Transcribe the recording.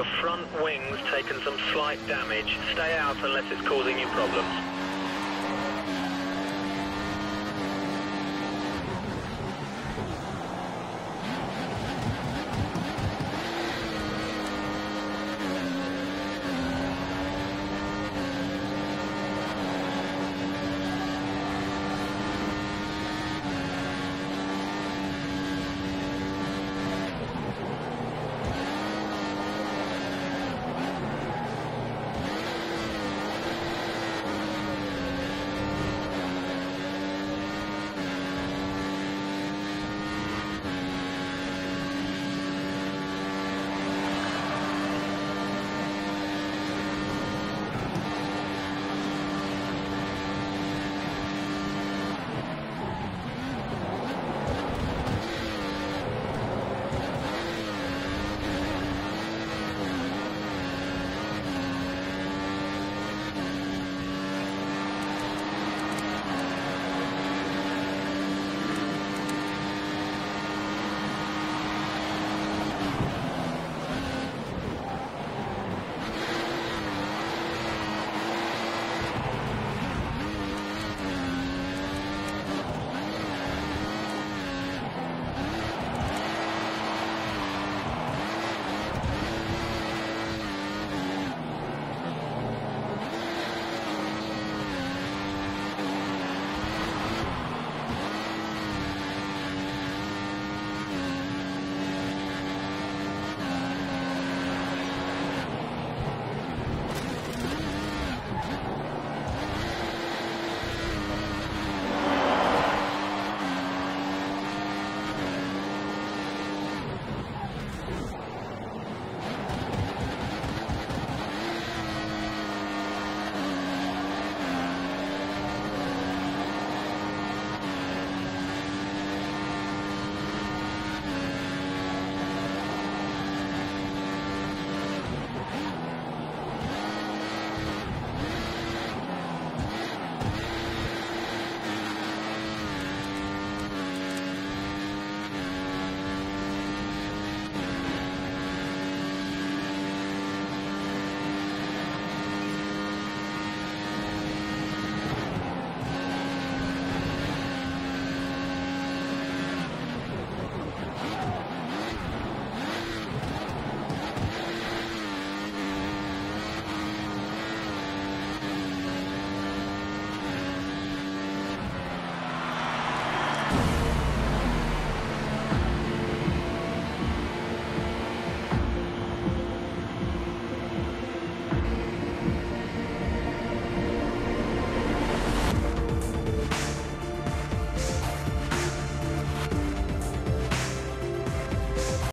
Your front wing's taken some slight damage. Stay out unless it's causing you problems.